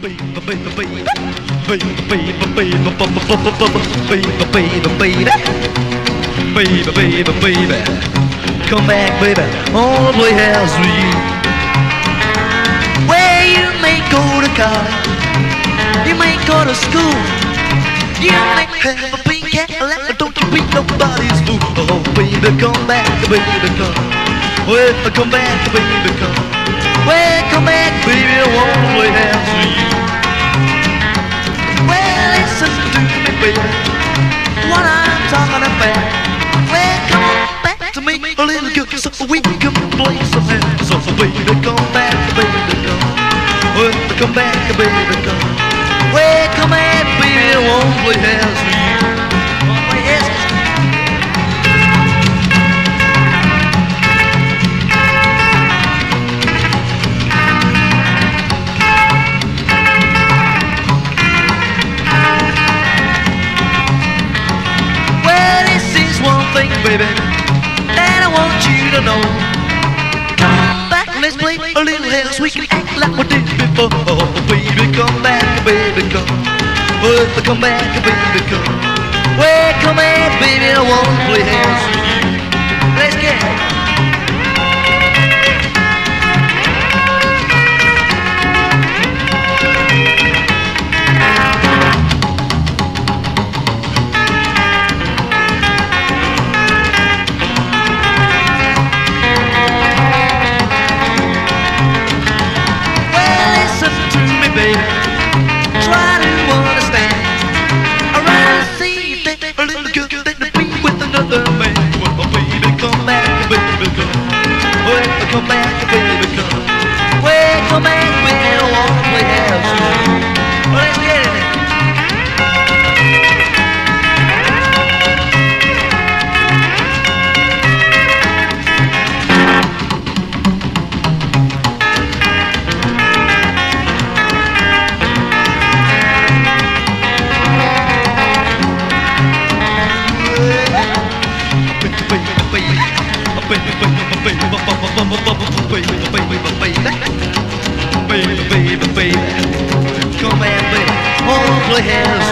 Baby, baby, baby, Baby, baby, baby. Baby, baby, baby, baby, baby, baby, come back, baby. All the house with you. Where you may go to college, you may go to school, you may have a pink Cadillac, don't you be nobody's fool. Oh, baby, come back, baby, come. Well, come back, baby, come. Well, come back, baby, baby, what I'm talking about. Well, come on back to me, a little girl, so we can play some house. So, baby, come back, baby, come. Well, come back, baby, come. Well, come back, baby, I wanna play baby, that I want you to know. Come back, let's play a little house. We can act like we did before. Oh, baby, come back, baby, come. Well, come back, baby, come. Well, come back, baby, I want to play house with you. Let's get come back, baby, come. Well, come back, baby, I wanna play house. Well, let's get it. then. Baby, baby, baby, come and baby, play house